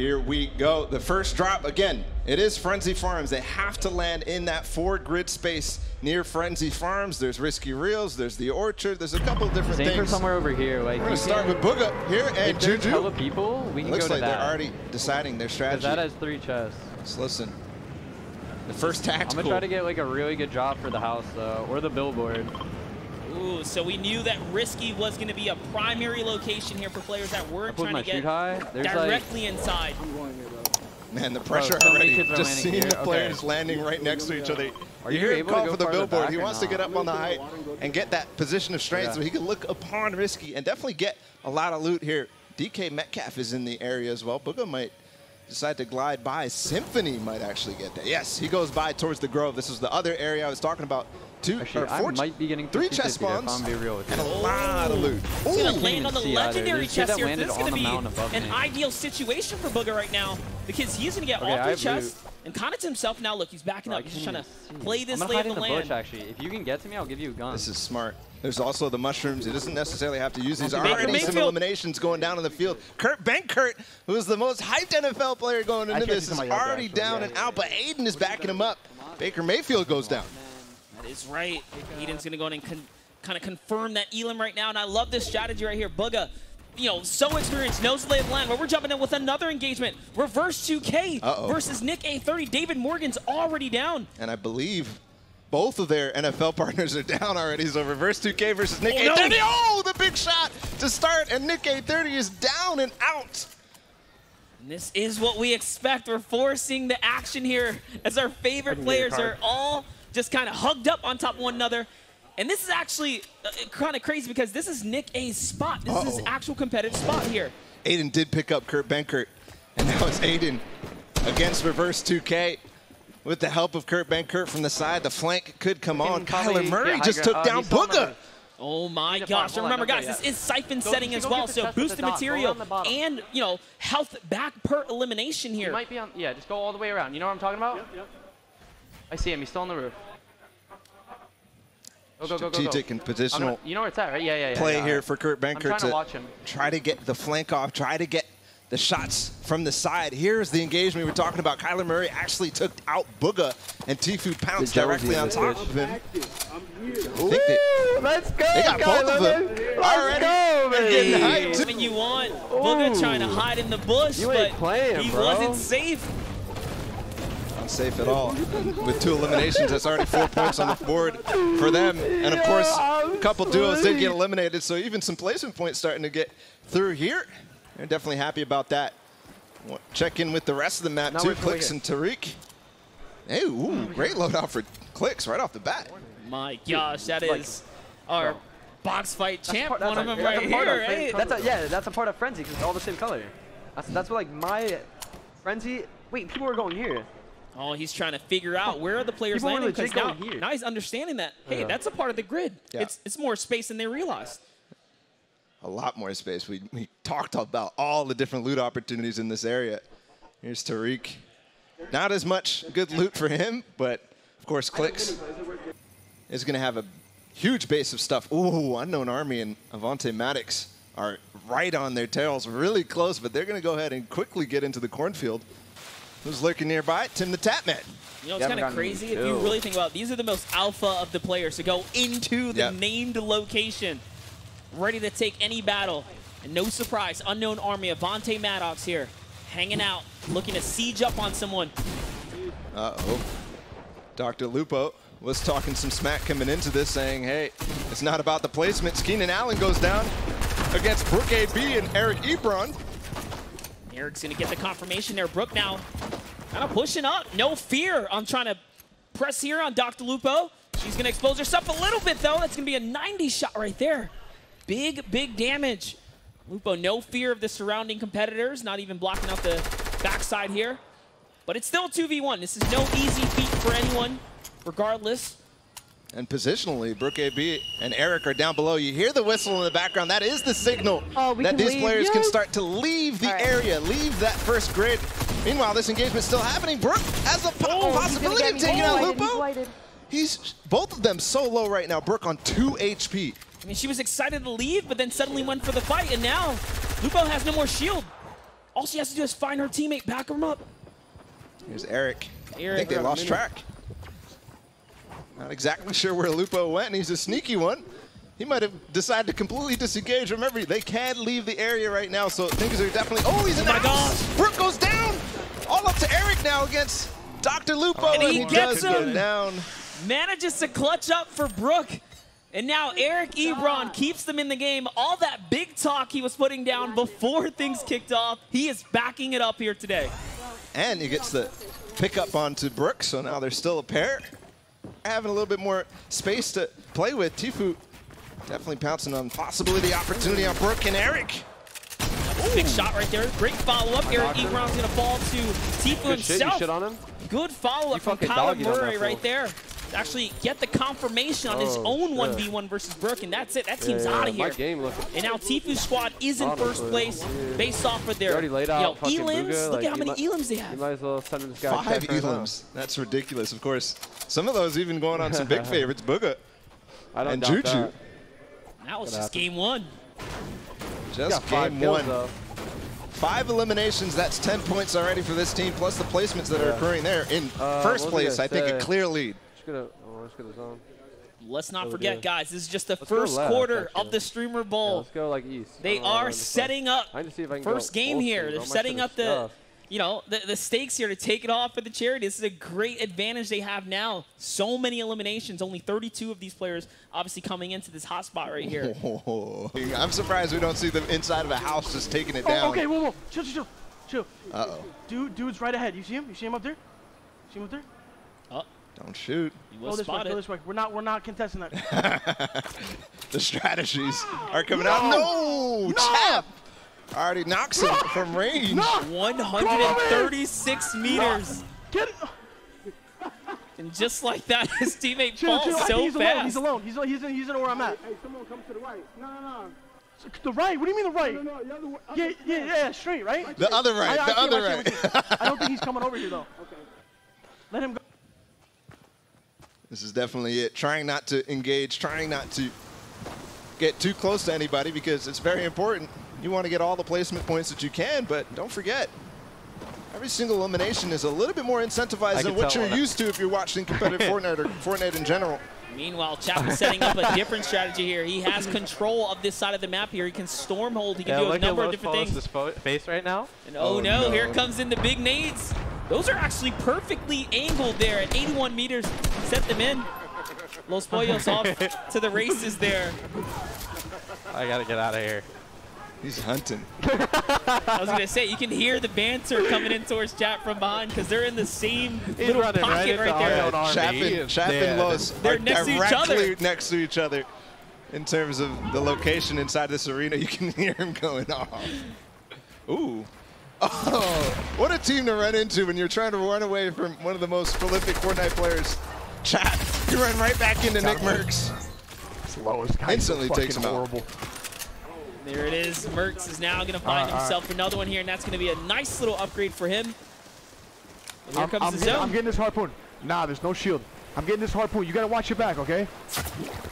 Here we go. The first drop, again, it is Frenzy Farms. They have to land in that forward grid space near Frenzy Farms. There's Risky Reels, there's the Orchard, there's a couple of different Same things. somewhere over here. Like We're going to start with Bugha here and there's Juju. hella people, we can Looks go to like that. they're already deciding their strategy. that has three chests. Let's listen. The first tactical. I'm gonna try to get like a really good job for the house though, or the billboard. Ooh, so we knew that Risky was going to be a primary location here for players that were I put trying my to get shoot high. There's like directly inside. Man, the pressure so already. are Just seeing here. the Okay. players landing right next to each other. Are you you hear him able to call go for the billboard. back He or wants to get up on the height and get that position of strength Yeah. so he can look upon Risky and definitely get a lot of loot here. DK Metcalf is in the area as well. Bugha might decide to glide by. Symphony might actually get there. Yes, he goes by towards the Grove. This is the other area I was talking about. Two, Actually, or I four, might be getting three 50-50 chest there, if spawns I'm real with and a you. lot of loot. He's going to land on the even see either. legendary There's chest here. This is going to be an me. ideal situation for Bugha right now because he's going to get Okay, all I three have chests. And kind of to himself now, look, he's backing Bro, up. He's just trying to see. play this lay of the the land. bush actually. If you can get to me, I'll give you a gun. This is smart. There's also the mushrooms. He doesn't necessarily have to use these. Baker Already some Mayfield. eliminations going down in the field. Kurt Benkert, who is the most hyped NFL player going into this, is already actually. down Yeah, and yeah, out, but Aiden is backing him up. Baker Mayfield goes down. That is right. Eden's going to go in and kind of confirm that elim right now. And I love this strategy right here. Bugha, you know, so experienced, knows the lay of the land. But we're jumping in with another engagement. Reverse 2K Uh-oh. versus Nick A30. David Morgan's already down. And I believe both of their NFL partners are down already. So reverse 2K versus Nick Oh. A30. Oh, the big shot to start, and Nick A30 is down and out. And this is what we expect. We're forcing the action here as our favorite players are all just kind of hugged up on top of one another. And this is actually uh, kind of crazy because this is Nick Eh's spot. This is his actual competitive spot here. Aiden did pick up Kurt Benkert, and now it's Aiden against reverse 2K. With the help of Kurt Benkert from the side, the flank could come on. probably Kyler Murray get just took uh, down he's still on the- Bugha. Oh my gosh. And remember, guys, this is siphon Go- setting as well. So chest at the boosted material the and, you know, health back per elimination He here. might be on. Yeah, just go all the way around. You know what I'm talking about? I see him. He's still on the roof. Go, go, go, go, go. Strategic and positional gonna- you know where it's at, right? Yeah, yeah, yeah. play yeah, here alright. for Kurt I'm Benkert trying to to watch him. try to get the flank off, try to get the shots from the side. Here's the engagement we were talking about. Kyler Murray actually took out Bugha, and Tfue pounced directly on top of him. I'm here. I Let's go, they got both of them already. go, They're getting baby. hyped. Something you want. Bugha Ooh. trying to hide in the bush, You ain't but playing, he bro. wasn't safe. Unsafe at all. With two eliminations, that's already four points on the board for them. And of course, a couple duos did get eliminated, so even some placement points starting to get through here. They're definitely happy about that. Check in with the rest of the map Now too. Clix and Tarik. Hey, ooh, great loadout for Clix right off the bat. My gosh, that like- is our Bro. box fight champ. part- One of a- them right a part here. of- Hey, That's a, yeah, that's a part of Frenzy because it's all the same color. That's, that's what like my Frenzy. Wait, people are going here. Oh, he's trying to figure out where are the players People landing because now, going now he's understanding that. Hey, Yeah. that's a part of the grid. Yeah. It's it's more space than they realized. A lot more space. We, we talked about all the different loot opportunities in this area. Here's Tarik. Not as much good loot for him, but of course, Clix is going to have a huge base of stuff. Ooh, Unknown Army and Avonte Maddox are right on their tails, really close, but they're going to go ahead and quickly get into the cornfield. Who's lurking nearby? Tim the Tatman. You know, it's You kind of crazy if you really think about it. These are the most alpha of the players to go into the Yep. named location, ready to take any battle. And no surprise, unknown army, Avonte Maddox here, hanging out, looking to siege up on someone. Uh-oh. Dr. Lupo was talking some smack coming into this, saying, hey, it's not about the placements. Keenan Allen goes down against Brooke AB and Eric Ebron. Eric's gonna get the confirmation there. Brooke now kind of pushing up. No fear on trying to press here on Dr. Lupo. She's gonna expose herself a little bit though. That's gonna be a 90 shot right there. Big, big damage. Lupo, no fear of the surrounding competitors, not even blocking out the backside here. But it's still 2v1. This is no easy feat for anyone, regardless. And positionally, Brooke AB and Eric are down below. You hear the whistle in the background. That is the signal Oh, that these leave. players can start to leave the All right. area, leave that first grid. Meanwhile, this engagement's still happening. Brooke has a po- Oh, possibility of taking out blighted, he's Lupo. He's both of them so low right now. Brooke on 2 HP. I mean, she was excited to leave, but then suddenly went for the fight, and now Lupo has no more shield. All she has to do is find her teammate, back him up. Here's Eric. I think they lost minute. track. Not exactly sure where Lupo went, and he's a sneaky one. He might have decided to completely disengage. Remember, they can't leave the area right now, so things are definitely. Oh, he's in Oh the my house. gosh. Brooke goes down. All up to Eric now against Dr. Lupo, And and he he, gets does go him. down. Manages to clutch up for Brooke. And now Eric Ebron keeps them in the game. All that big talk he was putting down before things kicked off, he is backing it up here today. And he gets the pickup onto Brooke, so now they're still a pair. Having a little bit more space to play with. Tfue definitely pouncing on possibly the opportunity on Brooke and Eric. Big shot right there. Great follow-up. Eric knocked. Ebron's going to fall to Tfue Good shit. You himself. shit on him. Good follow-up from fucking Kyler doggied on that Murray right there. Actually get the confirmation on his Oh, own shit. 1v1 versus Brooke, and that's it. That team's yeah, out of here. game. And now Tfue's squad is in first place yeah. based off of their laid you out know, elims. Bugha, Look like, at how many might- elims they have. You have. might as well send this guy Five check right elims. That's ridiculous. Of course, some of those even going on some big favorites. Bugha and Juju. that. That was just happen. game one. Just Got five game kills, one. though. Five eliminations. That's 10 points already for this team, plus the placements that are Yeah. occurring there. In Uh, first what was I place, I gonna think a clear lead. Just gonna, oh, just gonna. Let's not Oh, forget, dear. guys, this is just the Let's first left, quarter actually. of the Streamer Yeah, Bowl. let's go like east. They I don't know, are setting up I need to see if I can first game here. They're setting up the stuff. You know the, the stakes here to take it off for the charity. This is a great advantage they have now. So many eliminations, only 32 of these players obviously coming into this hot spot right here. I'm surprised we don't see them inside of a house just taking it Oh, down. okay, whoa, whoa. Chill, chill, chill. Chill. Uh-oh. Dude, dude's right ahead. You see him? You see him up there? See him up there? Oh, Don't shoot. he Go was this way, go this way. We're not, we're not contesting that. The strategies are coming out. No! Chap! Already knocks him from range. 136 meters. Get it. And just like that, his teammate Chill, falls chill. So he's alone. fast. He's alone. He's, he's, in, he's in where I'm at. Hey, someone come to the right. No, no, no. The right? What do you mean the right? No, no, the other way. Yeah, yeah, yeah, yeah, straight, right? The other right, I, I the other I see him, I right. I don't think he's coming over here, though. Okay. Let him go. This is definitely it. Trying not to engage, trying not to get too close to anybody because it's very important. You want to get all the placement points that you can, but don't forget, every single elimination is a little bit more incentivized I than what you're when used to if you're watching competitive Fortnite or Fortnite in general. Meanwhile, Chapman setting up a different strategy here. He has control of this side of the map here. He can storm hold. He can Yeah, do a look at number of different things. Polos' fo- face right now. And oh, Oh, no, no. here comes in the big nades. Those are actually perfectly angled there at 81 meters. Set them in. Los Pollos off to the races there. I gotta get out of here. He's hunting. I was going to say, you can hear the banter coming in towards Chap from behind because they're in the same little running right pocket into right, there. our own Chap and, Chap and Yeah, Los They're are next to each other. directly next to each other in terms of the location inside this arena. You can hear him going off. Ooh. Oh, what a team to run into when you're trying to run away from one of the most prolific Fortnite players. Chap, you run right back into Nickmercs. Lowest guy. Instantly takes him out. Horrible. There it is. Mercs is now going to find All right, all himself another one here, and that's going to be a nice little upgrade for him. And here I'm, comes I'm the getting, zone. I'm getting this harpoon. Nah, there's no shield. I'm getting this harpoon. You gotta watch your back, okay?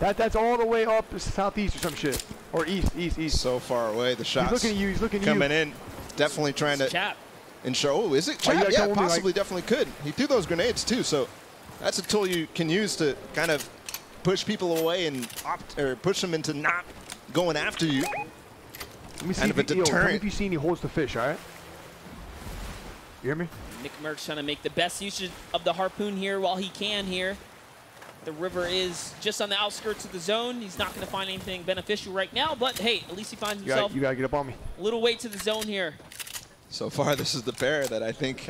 That that's all the way up southeast or some shit, or east, east, east. So far away, the He's shots looking at you. He's looking at coming you. Coming in. Definitely trying to Chap. ensure. Oh, is it Oh, Chap? gotta yeah, come with me, like- possibly, definitely could. He threw those grenades too, so that's a tool you can use to kind of push people away and opt or push them into not going after you. Let me see kind if of a you, yo, tell me if you see any holes to fish. All right. You hear me? Nick Merckx trying to make the best use of the harpoon here while he can here. The river is just on the outskirts of the zone. He's not going to find anything beneficial right now, but hey, at least he finds You gotta, himself you gotta get up on me. a little way to the zone here. So far, this is the pair that I think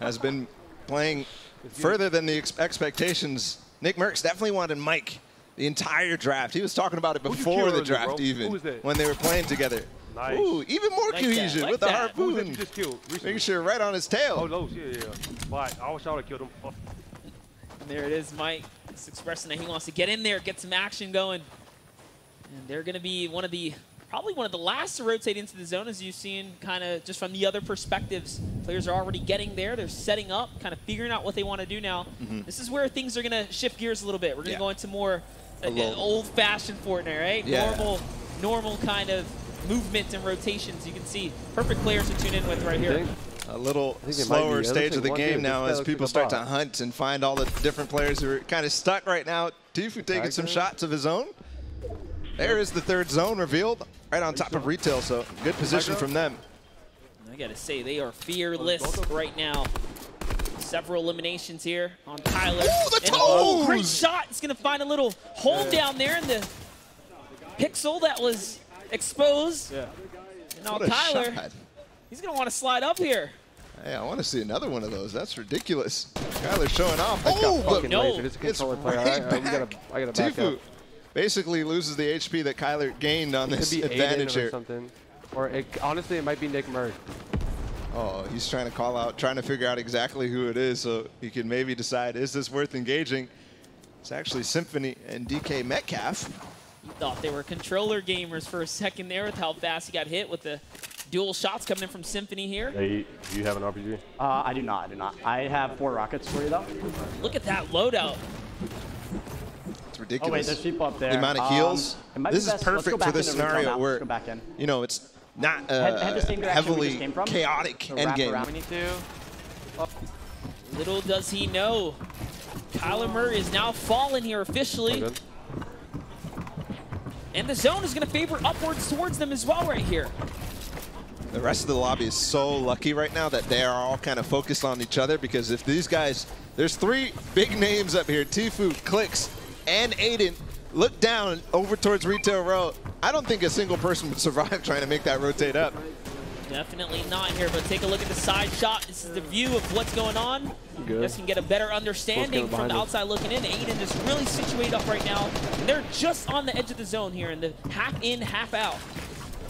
has been playing further than the ex- expectations. Nickmercs definitely wanted Mike the entire draft. He was talking about it before the draft, bro? even Who was that? when they were playing together. Nice. Ooh, even more Like that, cohesion like with the that. Who harpoon. you just killed recently? Making sure right on his tail. Oh, Lowe's, yeah, yeah. But I wish I would have killed him. Oh, And there it is, Mike. Just expressing that he wants to get in there, get some action going. And they're going to be one of the, probably one of the last to rotate into the zone, as you've seen kind of just from the other perspectives. Players are already getting there. They're setting up, kind of figuring out what they want to do now. This is where things are going to shift gears a little bit. We're going to. Yeah. go into more uh, old-fashioned Fortnite, right? Yeah. Normal, normal kind of movement and rotations. You can see perfect players to tune in with right here. A little think it might be. slower stage of the game dude. now as people start to hunt and find all the different players who are kind of stuck right now. Tfue taking some shots of his own. There is the third zone revealed, right on top of retail. So good position from them. I gotta say, they are fearless right now. Several eliminations here on Tyler. Ooh, the And- oh, great shot. He's gonna find a little hole down there in the pixel that was exposed. Yeah. And now What a Tyler, shot. he's gonna want to slide up here. Hey, I want to see another one of those. That's ridiculous. Kyler showing off. Oh, got Oh, fucking no. lasered. It's a it's player. right I, I, gotta, I gotta back Tfue up. basically loses the HP that Kyler gained on Could this be advantage Aiden or here. something. Or it, honestly, it might be Nick Merck. Oh, he's trying to call out, trying to figure out exactly who it is so he can maybe decide, is this worth engaging? It's actually Symphony and DK Metcalf. You thought they were controller gamers for a second there with how fast he got hit with the dual shots coming in from Symphony here. Hey, do you have an RPG? Uh, I do not. I do not. I have four rockets for you though. Look at that loadout. It's ridiculous. Oh ridiculous. wait, there's people up there. the amount of Um, heals. it might be this is best- let's go perfect for this scenario where, go back in. you know, it's not uh, head the same direction we heavily just came from. chaotic So wrap endgame. We need to. Little does he know, Kyler Murray is now fallen here officially. And the zone is going to favor upwards towards them as well right here. The rest of the lobby is so lucky right now that they are all kind of focused on each other because if these guys, there's three big names up here, Tfue, Clix, and Aiden, look down over towards Retail Row. I don't think a single person would survive trying to make that rotate up. Definitely not here, but take a look at the side shot. This is the view of what's going on. Good. Just can get a better understanding from the him. outside looking in. Aiden just really situated up right now. And they're just on the edge of the zone here in the half in, half out.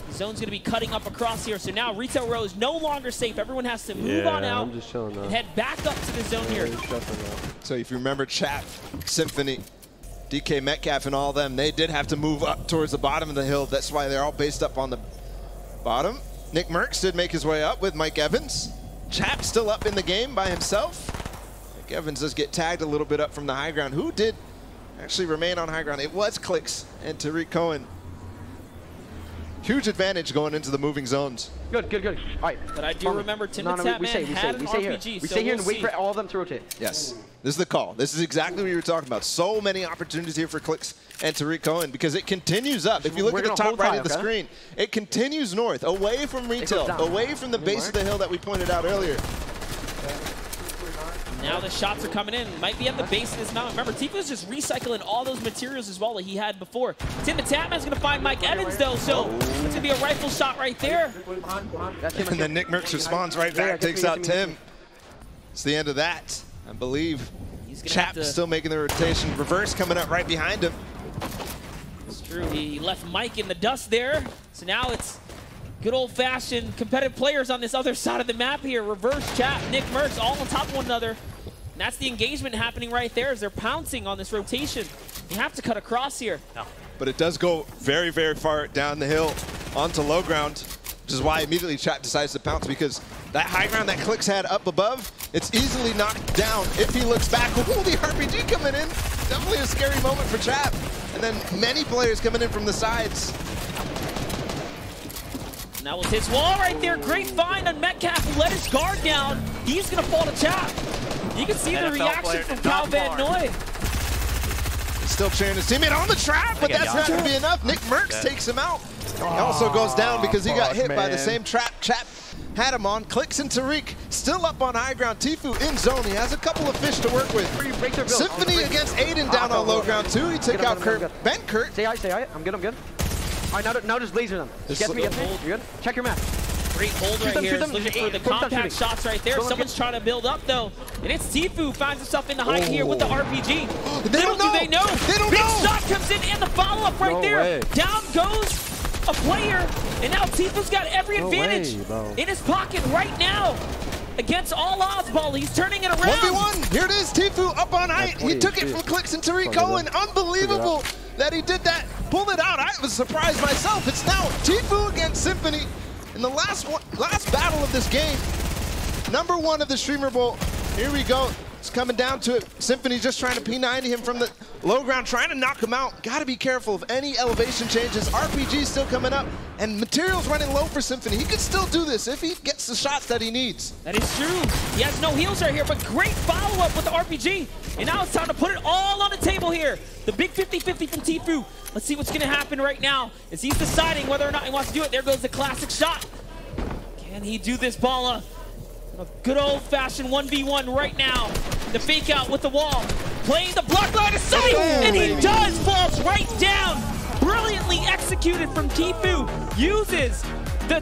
The zone's going to be cutting up across here. So now Retail Row is no longer safe. Everyone has to move Yeah, on out I'm just chilling now. and head back up to the zone here. He's stressing out. So if you remember Chat, Symphony, DK Metcalf, and all them, they did have to move up towards the bottom of the hill. That's why they're all based up on the bottom. Nickmercs did make his way up with Mike Evans. Chap still up in the game by himself. Mike Evans does get tagged a little bit up from the high ground. Who did actually remain on high ground? It was Clix and Tarik Cohen. Huge advantage going into the moving zones. Good, good, good. All right. But I do Follow remember Tim no, the no, Tap we, we Man stay, we had stay, an we stay here. We so stay here we'll and wait see. for all of them to rotate. Yes. This is the call. This is exactly what you were talking about. So many opportunities here for Clix and Tarik Cohen because it continues up. If you look We're at the top right high, of the okay? screen, it continues north, away from retail, away from the base of the hill that we pointed out earlier. Now the shots are coming in. Might be at the base of this mountain. Remember, Tfue's just recycling all those materials as well that he had before. Tim the Tatman's going to find Mike Evans, though, so it's going to be a rifle shot right there. And then Nickmercs responds right back, takes out get me, get Tim. It's the end of that, I believe. He's going to have Chap to... still making the rotation. Reverse coming up right behind him. It's true. He left Mike in the dust there. So now it's good old-fashioned competitive players on this other side of the map here. Reverse Chap, Nickmercs, all on top of one another. And that's the engagement happening right there as they're pouncing on this rotation. You have to cut across here. No. But it does go very, very far down the hill onto low ground, which is why immediately Chat decides to pounce because that high ground that Clix had up above, it's easily knocked down if he looks back. Ooh, the RPG coming in. Definitely a scary moment for Chap. And then many players coming in from the sides. And that was his wall right there. Great find on Metcalf who let his guard down. He's going to fall to Chap. You can see the NFL reaction from did Kyle Van. Noy. He's still cheering his teammate on the trap, but that's not going to be enough. Nickmercs takes him out. He also goes down because he got fuck, hit by the same trap Chap had him on. Clix and Tarik still up on high ground. Tfue in zone. He has a couple of fish to work with. Break their build. Symphony against Aiden down Ah, on low ground too. He took out Kurt. get him. Benkert. Stay high, stay high. I'm good, I'm good. All right, now, now just laser them. Just Get me, look- get me. You good? Check your map. Great hold Shoot right them, here. them. looking for the Full stop compact shots right there. Don't Someone's trying to build up though. And it's Tfue finds himself in the height here with the RPG. They Little don't know. do they know. They don't Big know. shot comes in and the follow-up right No there. way. Down goes a player. And now Tfue's got every No advantage way, in his pocket right now. Against all odds, Ball. He's turning it around. 1v1. Here it is. Tfue up on height. He 20 took it from Clix and Tarik Fuck Cohen. Unbelievable that he did that. Pulled it out. I was surprised myself. It's now Tfue against Symphony in the last one, last battle of this game. Number one of the Streamer Bowl. Here we go. It's coming down to it. Symphony's just trying to P90 him from the low ground, trying to knock him out. Got to be careful of any elevation changes. RPG still coming up, and materials running low for Symphony. He could still do this if he gets the shots that he needs. That is true. He has no heals right here, but great follow-up with the RPG. And now it's time to put it all on the table here. The big 50-50 from Tfue. Let's see what's going to happen right now as he's deciding whether or not he wants to do it. There goes the classic shot. Can he do this, Balla? A good old-fashioned 1v1 right now. The fake out with the wall. Playing the block line of sight, and he does falls right down. Brilliantly executed from Tfue. Uses the